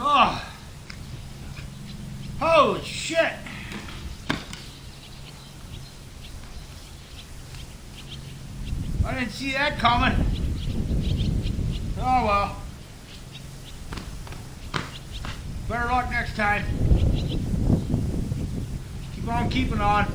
Oh. Holy shit. I didn't see that coming. Oh well. Better luck next time. Keep on keeping on.